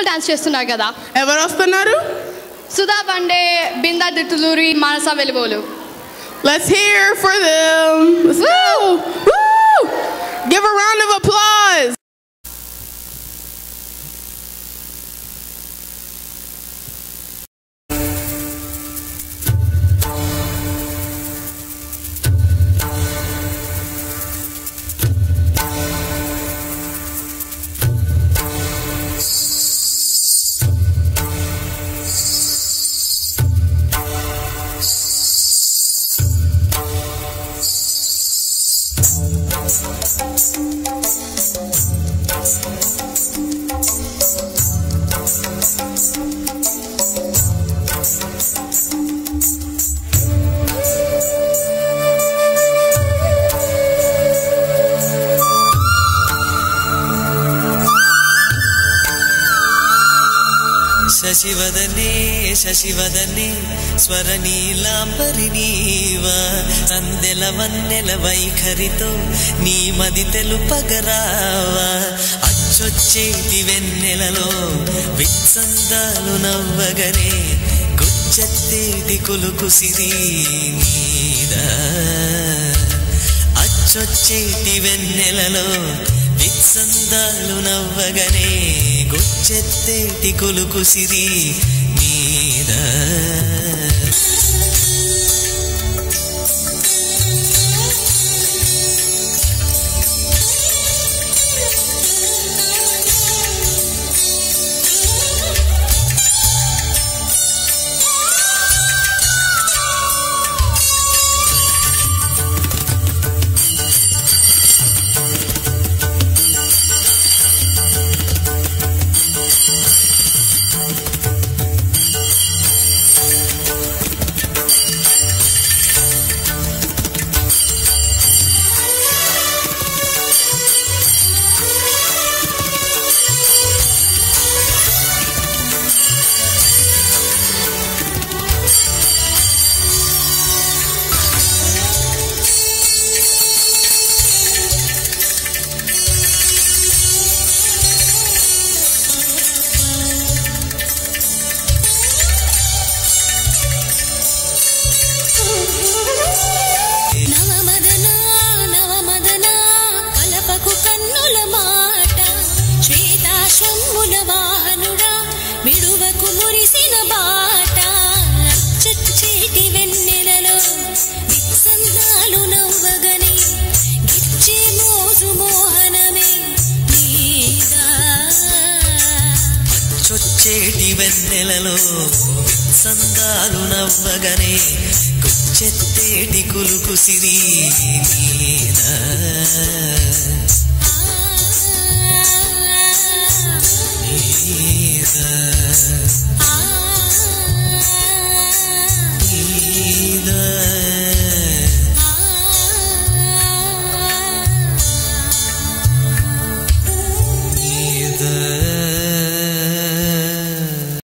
Classical dance చేస్తున్నారు కదా ఎవరు వస్తున్నారు సుధా బండే బిందా దిట్టులూరి మానస Velugolu Let's hear for them. Let's go. Woo! Give a round of applause. Música Sasivadane Sasivadane స్వరనీలాంబరి నీవ Andela వన్నెల వైఖరితో నీ మది తెలుపగరావా. అచ్చొచ్చేటి వెన్నెలలో విత్సందాలు నవ్వగనే గుచ్చెత్తేటి కులుకు సిరి నీదా అచ్చొచ్చేటి వెన్నెలలో విత్సందాలు నవ్వగనే గుచ్చెత్తేటి కొలుకు సిరి మీద విడువకు మురిసిన బాట అచ్చొచ్చేటి వెన్నెలలో విత్సందాలు నవ్వగని గిచ్చే మోజు మోహనమే నీదా. వెన్నెలలో సందాలు నవ్వగనే కుచ్చెత్తేటి కులుకు సిరి నీనా.